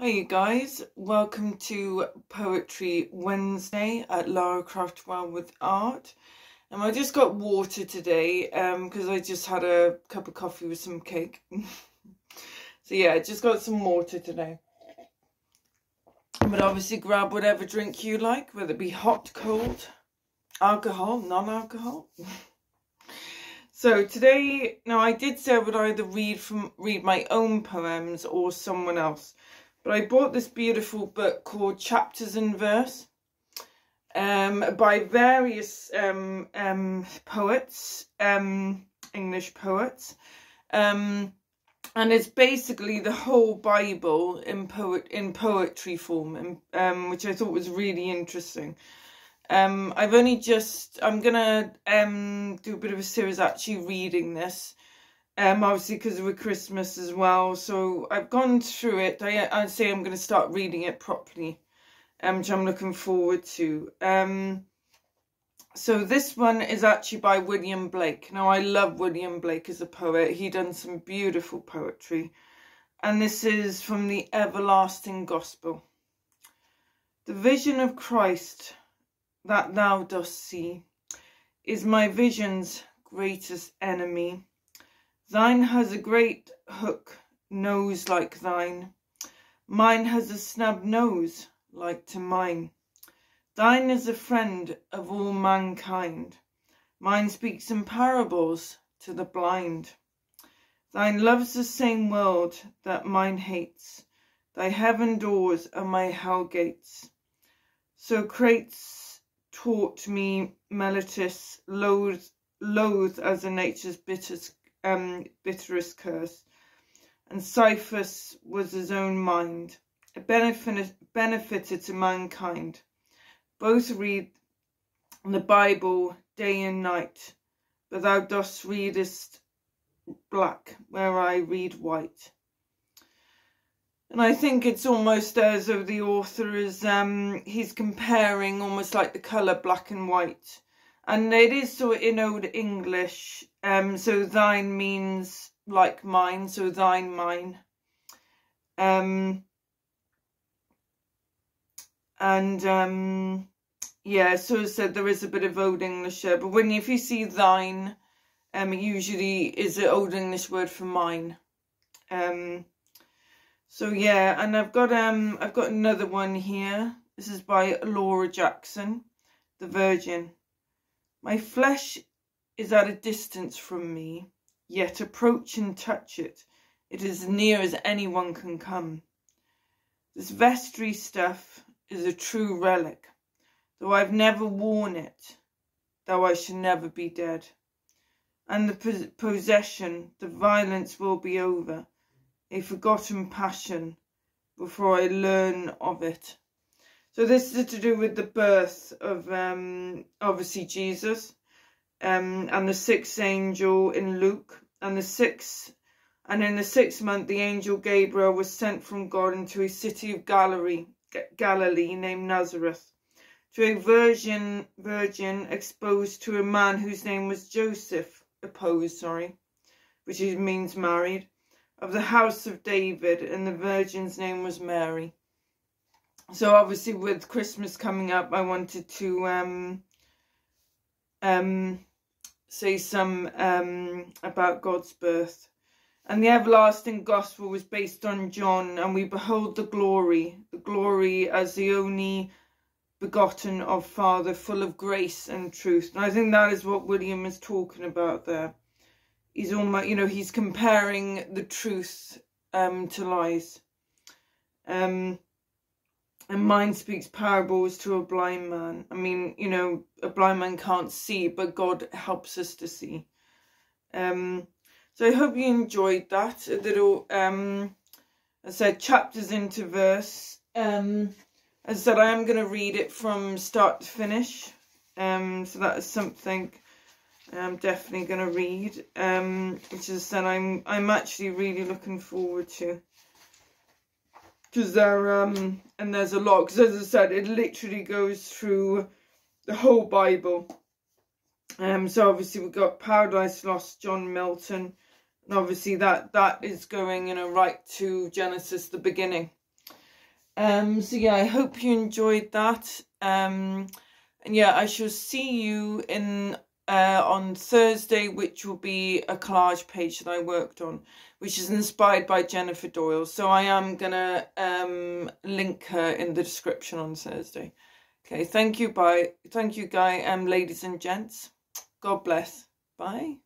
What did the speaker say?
Hi you guys, welcome to Poetry Wednesday at Lara Craft Well with Art. Um, I just got water today because um, I just had a cup of coffee with some cake. so yeah, I just got some water today. But obviously grab whatever drink you like, whether it be hot, cold, alcohol, non-alcohol. so today, now I did say I would either read from read my own poems or someone else. But I bought this beautiful book called Chapters in Verse um, by various um, um, poets, um, English poets. Um, and it's basically the whole Bible in poet in poetry form, um, which I thought was really interesting. I've only just I'm gonna um, do a bit of a series actually reading this um, obviously because we're Christmas as well. So I've gone through it. I, I'd say I'm going to start reading it properly, um, which I'm looking forward to. Um, so this one is actually by William Blake. Now I love William Blake as a poet. He done some beautiful poetry. And this is from the Everlasting Gospel. The vision of Christ that thou dost see is my vision's greatest enemy Thine has a great hook nose like thine. Mine has a snub nose like to mine. Thine is a friend of all mankind. Mine speaks in parables to the blind. Thine loves the same world that mine hates. Thy heaven doors are my hell gates. Socrates taught me Meletus loathe, loathe as a nature's bitters um, bitterest curse. And Sisyphus was his own mind, a benefit, benefited to mankind. Both read the Bible day and night, but thou dost readest black, where I read white. And I think it's almost as though the author is, um, he's comparing almost like the colour black and white and it is so in old English. Um, so thine means like mine, so thine, mine. Um, and um, yeah, so I said there is a bit of old English there, but when if you see thine, um, it usually is an old English word for mine. Um, so yeah, and I've got um, I've got another one here. This is by Laura Jackson, The Virgin. My flesh is at a distance from me, yet approach and touch it. It is near as anyone can come. This vestry stuff is a true relic, though I've never worn it, though I should never be dead. And the possession, the violence will be over, a forgotten passion, before I learn of it. So this is to do with the birth of um, obviously Jesus um, and the sixth angel in Luke. And the sixth and in the sixth month the angel Gabriel was sent from God into a city of Galilee, Galilee named Nazareth to a virgin virgin exposed to a man whose name was Joseph opposed sorry which means married of the house of David and the virgin's name was Mary. So obviously with Christmas coming up, I wanted to um, um, say some um, about God's birth. And the everlasting gospel was based on John, and we behold the glory, the glory as the only begotten of Father, full of grace and truth. And I think that is what William is talking about there. He's almost, you know, he's comparing the truth um, to lies. Um, and mind speaks parables to a blind man. I mean, you know, a blind man can't see, but God helps us to see. Um, so I hope you enjoyed that. A little, um, I said, chapters into verse. Um, I said, I am going to read it from start to finish. Um, so that is something I'm definitely going to read. Um, which is that I'm, I'm actually really looking forward to because there um and there's a lot because as I said it literally goes through the whole Bible um so obviously we've got Paradise Lost John Milton and obviously that that is going you know right to Genesis the beginning Um, so yeah, I hope you enjoyed that. Um, and yeah, I shall see you in uh, on Thursday, which will be a collage page that I worked on, which is inspired by Jennifer Doyle. So I am gonna um, link her in the description on Thursday. Okay, thank you, bye. Thank you, guy, um, ladies and gents. God bless. Bye.